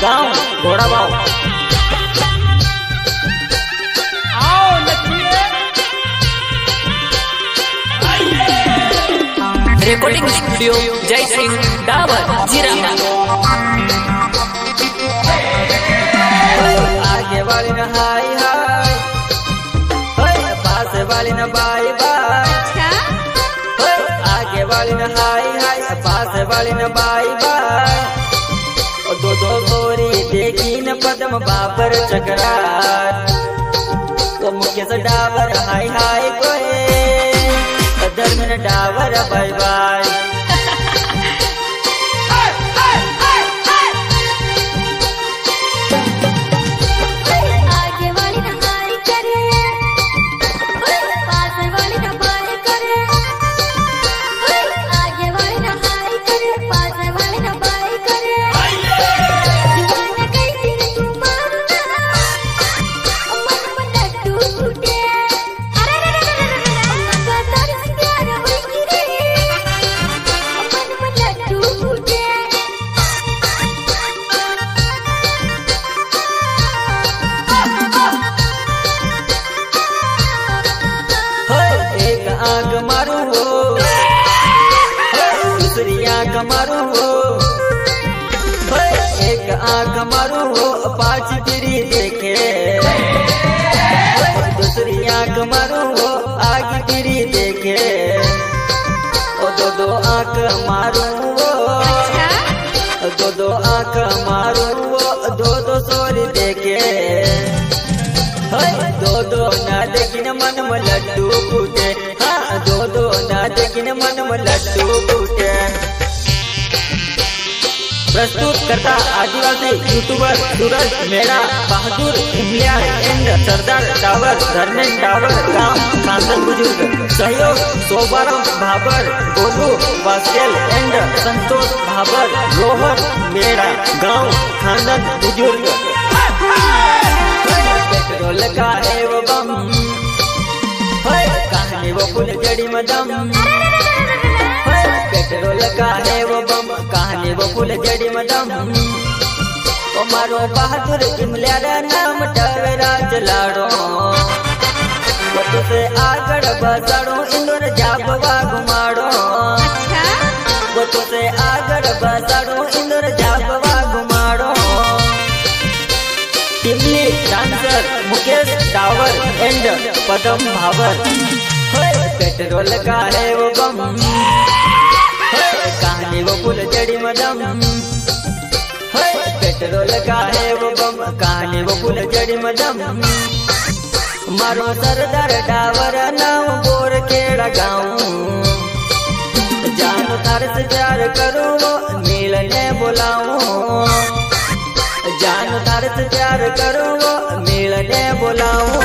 घोड़ा भाव आओ नचिए रेकॉर्डिंग स्टुडिओ जयसिंग डावर जिरा आगे वाली न हाय हाय पास वाली न बाय बाय आगे वाली न हाय हाय पास वाली न बाय बाय गोरी पद्म बाबर चकरार। ओ मुकेश डावर हाय हाय कोए डावर बाय बाय होय, दूसरी आग मारू हो एक आग मारू हो पाँच गिरी देखे। दूसरी आग मारू हो आग गिरी देखे। ओ दो दो आँख मारू हो। दो दो आँख मारू हो दो दो सोरी देखे। दो दो ना देखिन मन में लड्डू फूटे हाँ दो दो करता आदिवासी यूट्यूबर सूरज मेरा बहादुर हिमलिया एंड सरदार टावर धर्मेंद्र टावर गाँव खानदान बुज़ुर्ग, सहयोग, सोबाराम, भाबर, गोलू बास्केल एंड संतोष, भाबर रोहन मेरा गाँव खानदान बुज़ुर्ग. पेट्रोल का है वो बम है वो फुल जड़ी मदम पेट्रोल का है वो फुल जड़ी मदम ओ मारो बहादुर इमलिया नाम टवेरा चलाड़ो वो तुझे आगड़ बसाड़ो इंदोर जाबवा घुमाड़ो वो तुझे आगड़ बसाड़ो इंदोर जाबवा घुमाड़ो टिमली डांसर मुकेश डावर एंड पदम भावर होय, फुल जड़ी मदम। पेट्रोल का है वो बम कहानी वो फुल जड़ी मदम। मारो सरदार डावर नाम बोर केड़ा गाऊं। जान तार से प्यार करूँ मिलने बुलाऊं। जान तार से प्यार करूँ मिलने बुलाऊं।